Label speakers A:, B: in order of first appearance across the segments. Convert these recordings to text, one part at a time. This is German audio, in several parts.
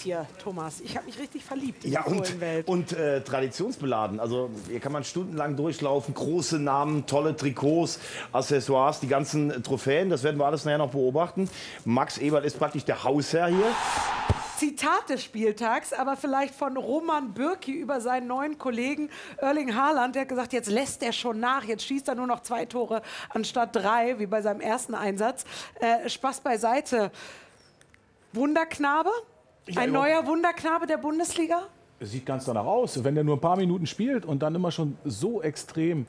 A: hier, Thomas. Ich habe mich richtig verliebt in
B: Ja,
A: die
B: und,
A: Fohlenwelt.
B: und äh, traditionsbeladen. Also hier kann man stundenlang durchlaufen. Große Namen, tolle Trikots, Accessoires, die ganzen Trophäen. Das werden wir alles nachher noch beobachten. Max Eberl ist praktisch der Hausherr hier.
A: Zitat des Spieltags, aber vielleicht von Roman Bürki über seinen neuen Kollegen Erling Haaland. Der hat gesagt, jetzt lässt er schon nach, jetzt schießt er nur noch zwei Tore anstatt drei, wie bei seinem ersten Einsatz. Äh, Spaß beiseite. Wunderknabe? Ein
C: ja.
A: neuer Wunderknabe der Bundesliga?
C: Es sieht ganz danach aus. Wenn der nur ein paar Minuten spielt und dann immer schon so extrem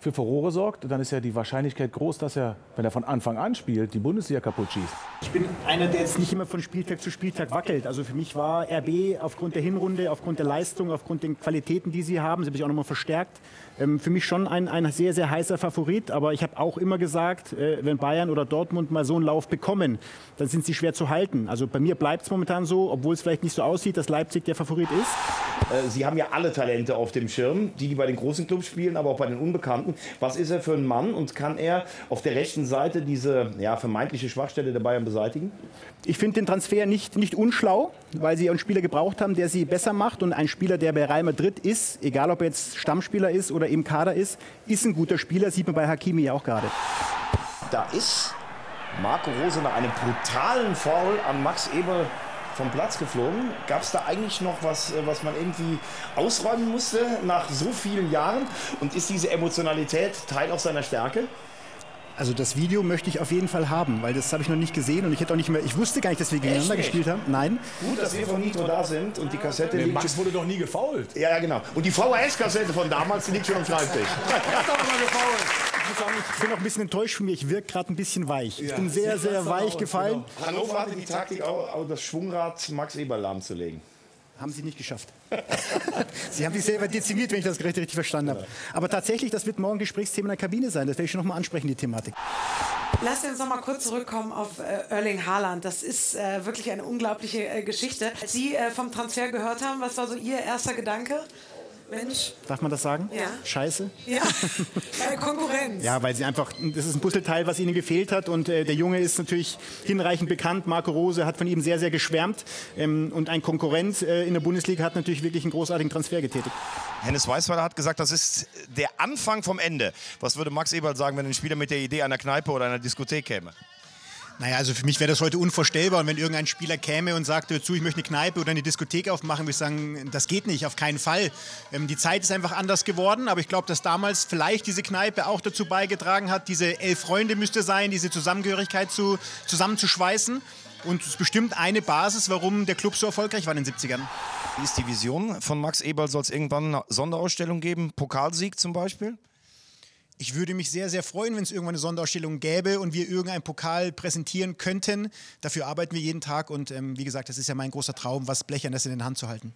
C: für Furore sorgt, dann ist ja die Wahrscheinlichkeit groß, dass er, wenn er von Anfang an spielt, die Bundesliga kaputt schießt.
D: Ich bin einer, der jetzt nicht immer von Spieltag zu Spieltag wackelt. Also für mich war RB aufgrund der Hinrunde, aufgrund der Leistung, aufgrund den Qualitäten, die sie haben, sie haben sich auch nochmal verstärkt, ähm, für mich schon ein, ein sehr, sehr heißer Favorit. Aber ich habe auch immer gesagt, äh, wenn Bayern oder Dortmund mal so einen Lauf bekommen, dann sind sie schwer zu halten. Also bei mir bleibt es momentan so, obwohl es vielleicht nicht so aussieht, dass Leipzig der Favorit ist.
B: Äh, Sie haben ja alle Talente auf dem Schirm, die, die bei den großen Clubs spielen, aber auch bei den Unbekannten. Was ist er für ein Mann und kann er auf der rechten Seite diese ja, vermeintliche Schwachstelle der Bayern beseitigen?
D: Ich finde den Transfer nicht, nicht unschlau, weil sie einen Spieler gebraucht haben, der sie besser macht. Und ein Spieler, der bei Real Madrid ist, egal ob er jetzt Stammspieler ist oder im Kader ist, ist ein guter Spieler, sieht man bei Hakimi ja auch gerade.
B: Da ist Marco Rose nach einem brutalen Foul an Max Eberl vom Platz geflogen. Gab es da eigentlich noch was, äh, was man irgendwie ausräumen musste nach so vielen Jahren? Und ist diese Emotionalität Teil auch seiner Stärke?
D: Also das Video möchte ich auf jeden Fall haben, weil das habe ich noch nicht gesehen und ich hätte auch nicht mehr, ich wusste gar nicht, dass wir gegeneinander gespielt haben. Nein.
B: Gut, dass wir von Nitro da sind und die Kassette liegt
C: Max wurde doch nie gefault.
B: Ja, ja, genau. Und die VHS-Kassette von damals, die liegt schon am Schreibtisch.
D: Ich bin auch ein bisschen enttäuscht von mir. Ich wirke gerade ein bisschen weich. Ich bin sehr, sehr weich gefallen.
B: Hannover hatte die Taktik auch, auch das Schwungrad Max Eberl lahmzulegen.
D: Haben sie nicht geschafft. sie haben sich selber dezimiert, wenn ich das richtig, richtig verstanden habe. Aber tatsächlich, das wird morgen Gesprächsthema in der Kabine sein. Das werde ich schon noch mal ansprechen, die Thematik.
A: Lass uns noch mal kurz zurückkommen auf äh, Erling Haaland. Das ist äh, wirklich eine unglaubliche äh, Geschichte. Als Sie äh, vom Transfer gehört haben, was war so Ihr erster Gedanke? Mensch,
D: Darf man das sagen?
A: Ja.
D: Scheiße.
A: ja, äh, Konkurrenz.
D: Ja, weil sie einfach, das ist ein Puzzleteil, was ihnen gefehlt hat. Und äh, der Junge ist natürlich hinreichend bekannt. Marco Rose hat von ihm sehr, sehr geschwärmt. Ähm, und ein Konkurrent äh, in der Bundesliga hat natürlich wirklich einen großartigen Transfer getätigt.
E: Hennes Weißweiler hat gesagt, das ist der Anfang vom Ende. Was würde Max Eberl sagen, wenn ein Spieler mit der Idee einer Kneipe oder einer Diskothek käme?
F: Naja, also für mich wäre das heute unvorstellbar. Und wenn irgendein Spieler käme und sagte, zu, ich möchte eine Kneipe oder eine Diskothek aufmachen, würde ich sagen, das geht nicht, auf keinen Fall. Ähm, die Zeit ist einfach anders geworden, aber ich glaube, dass damals vielleicht diese Kneipe auch dazu beigetragen hat, diese elf Freunde müsste sein, diese Zusammengehörigkeit zu, zusammenzuschweißen. Und es ist bestimmt eine Basis, warum der Club so erfolgreich war in den 70ern.
E: Wie ist die Vision von Max Eberl? Soll es irgendwann eine Sonderausstellung geben? Pokalsieg zum Beispiel?
F: Ich würde mich sehr, sehr freuen, wenn es irgendwann eine Sonderausstellung gäbe und wir irgendeinen Pokal präsentieren könnten. Dafür arbeiten wir jeden Tag und ähm, wie gesagt, das ist ja mein großer Traum, was Blechernes in den Hand zu halten.